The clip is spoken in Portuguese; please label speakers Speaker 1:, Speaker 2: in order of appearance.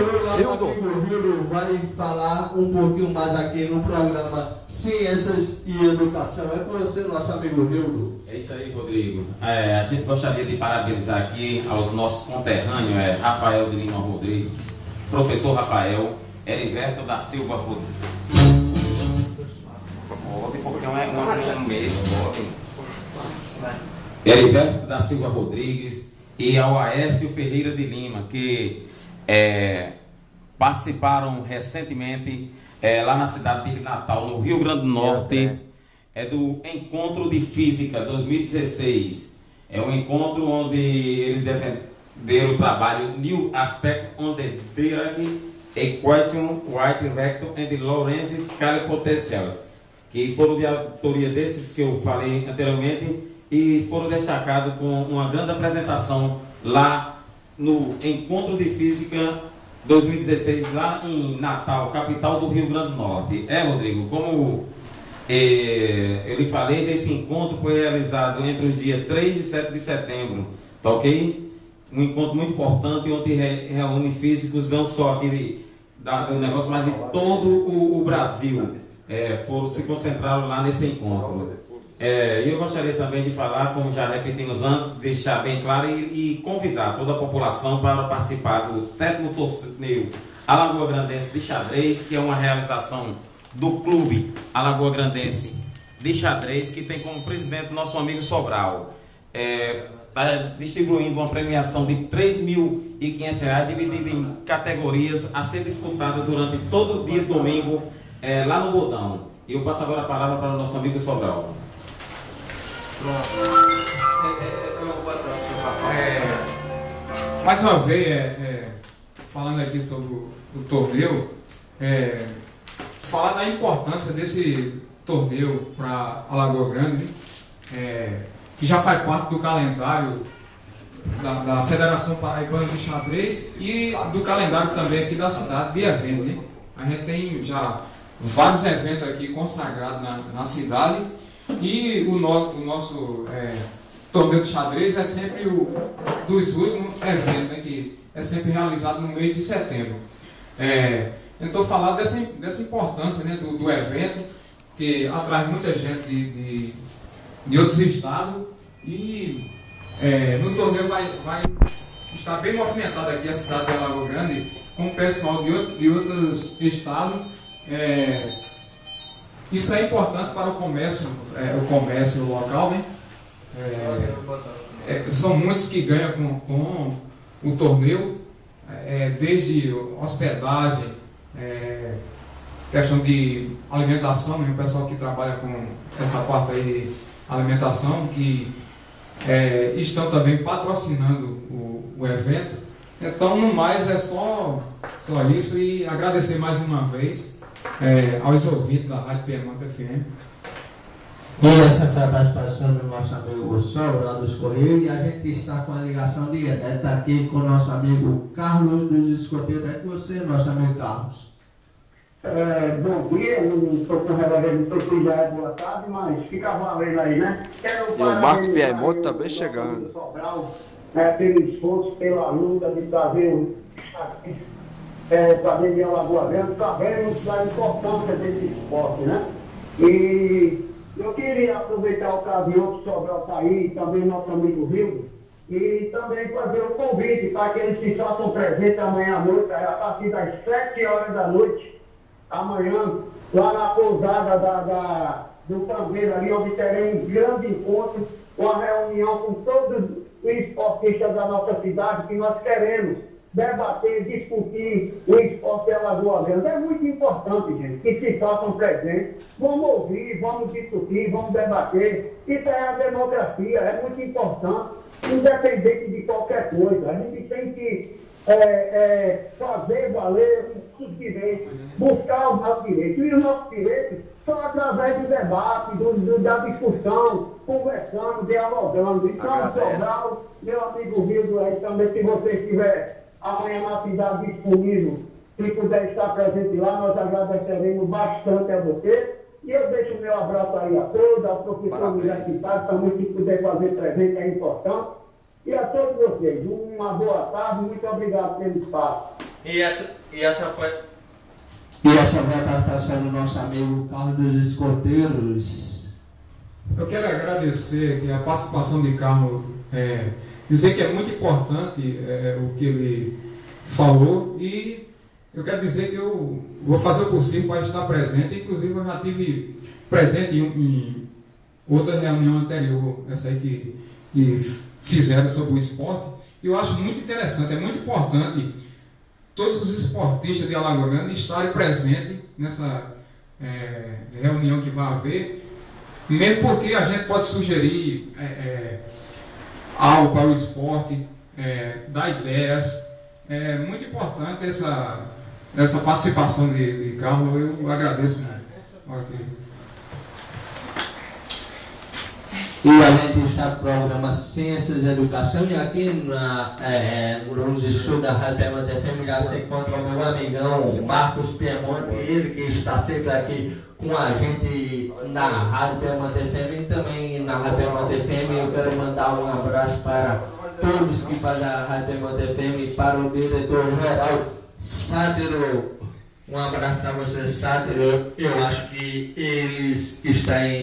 Speaker 1: nosso amigo Rio vai falar um pouquinho mais aqui no programa Ciências e Educação. É com você, nosso amigo Rildo.
Speaker 2: É isso aí, Rodrigo. É, a gente gostaria de parabenizar aqui aos nossos conterrâneos, é, Rafael de Lima Rodrigues, professor Rafael, Heriberto da Silva Rodrigues. Pode, porque é uma, um mesmo, pode. Heriberto da Silva Rodrigues e ao Aécio Ferreira de Lima, que é, participaram recentemente é, lá na cidade de Natal, no Rio Grande do Norte, é do Encontro de Física 2016. É um encontro onde eles defenderam o trabalho New Aspect on the Dirac Equation White Vector and Lorentz Scale Potentials, que foram de autoria desses que eu falei anteriormente e foram destacados com uma grande apresentação lá no Encontro de Física 2016, lá em Natal, capital do Rio Grande do Norte. É, Rodrigo, como é, eu lhe falei, esse encontro foi realizado entre os dias 3 e 7 de setembro, tá ok? Um encontro muito importante, onde reúne físicos não só aqui do negócio, mas em todo o, o Brasil. É, foram se concentraram lá nesse encontro. É, eu gostaria também de falar, como já repetimos antes, deixar bem claro e, e convidar toda a população para participar do sétimo torneio Alagoa Grandense de Xadrez, que é uma realização do clube Alagoa Grandense de Xadrez, que tem como presidente nosso amigo Sobral. É, tá distribuindo uma premiação de R$ 3.500, dividida em categorias, a ser disputada durante todo o dia domingo, é, lá no Bodão. E eu passo agora a palavra para o nosso amigo Sobral.
Speaker 3: É, mais uma vez, é, é, falando aqui sobre o, o torneio, é, falar da importância desse torneio para Alagoa Grande, é, que já faz parte do calendário da, da, Federação Paraibana de Xadrez e do calendário também aqui da cidade de eventos. Né? A gente tem já vários eventos aqui consagrados na, na cidade e o, no, o nosso é, torneio de xadrez é sempre o dos últimos eventos, né, que é sempre realizado no mês de setembro. É, então, falar dessa, dessa importância né, do, do evento, que atrai muita gente de, de, de outros estados e é, no torneio vai, vai estar bem movimentado aqui a cidade de Lagoa Grande, com o pessoal de, outro, de outros estados. É, isso é importante para o comércio, é, o comércio local, né? É, é, são muitos que ganham com, com o torneio, é, desde hospedagem, é, questão de alimentação, né? o pessoal que trabalha com essa parte aí de alimentação, que é, estão também patrocinando o, o evento. Então, no mais, é só, só isso e agradecer mais uma vez é, aos ouvintes da Rádio Piemonte FM.
Speaker 1: E essa foi a participação do nosso amigo Sol, lá dos Correios, e a gente está com a ligação direta. Está aqui com o nosso amigo Carlos dos Escoteiros. É com você, nosso amigo Carlos.
Speaker 4: É, bom dia, não estou com não sei se já é boa tarde, mas fica valendo aí, né?
Speaker 5: Quero e o Marco Piemonte também chegando.
Speaker 4: Sobral, né, pelo esforço, pela luta de trazer o é, também de Alagoa Grande, sabemos da importância desse esporte, né? E eu queria aproveitar a ocasião que Sobral está aí, também nosso amigo Rio, e também fazer um convite para que eles se façam presentes amanhã à noite, a partir das 7 horas da noite, amanhã, lá na pousada da, da, do Pandeiro ali, onde teremos um grande encontro, uma reunião com todos os esportistas da nossa cidade que nós queremos debater, discutir o esporte Alagoa Grande. É muito importante, gente, que se façam presentes. Vamos ouvir, vamos discutir, vamos debater. Isso é a democracia, é muito importante, independente de qualquer coisa. A gente tem que é, é, fazer valer os direitos, buscar os nossos direitos. E os nossos direitos são através do debate, do, do, da discussão, conversando, dialogando. Então, Sobral, meu amigo Rio aí também, se você estiver amanhã na cidade disponível. Se puder estar presente lá, nós agradeceremos bastante a você. E eu deixo o meu abraço aí a todos, ao professor universitário, também se puder fazer presente é importante. E a todos vocês, uma boa tarde, muito obrigado pelo espaço.
Speaker 6: E essa, e essa foi.
Speaker 1: E essa vai estar passando o nosso amigo Carlos dos Escoteiros.
Speaker 3: Eu quero agradecer aqui a participação de Carlos, é, dizer que é muito importante é, o que ele falou e eu quero dizer que eu vou fazer o possível para estar presente, inclusive eu já tive presente em, em outra reunião anterior, essa aí que, que fizeram sobre o esporte, e eu acho muito interessante, é muito importante todos os esportistas de Alagoa Grande estarem presentes nessa é, reunião que vai haver, mesmo porque a gente pode sugerir é, é, algo para o esporte, é, dar ideias. É muito importante essa, essa participação de, de Carlos, eu agradeço muito. Okay.
Speaker 1: E a gente está no programa Ciências e Educação e aqui na, é, no Rose Show da Rádio Piemonte FM já se encontra o meu amigão Marcos Piemonte, ele que está sempre aqui com a gente na Rádio Piemonte FM e também na Rádio Piemonte FM. Eu quero mandar um abraço para todos que fazem a Rádio Piemonte FM, para o diretor-geral Sádero. Um abraço para você, Sádero. Eu acho que eles estão em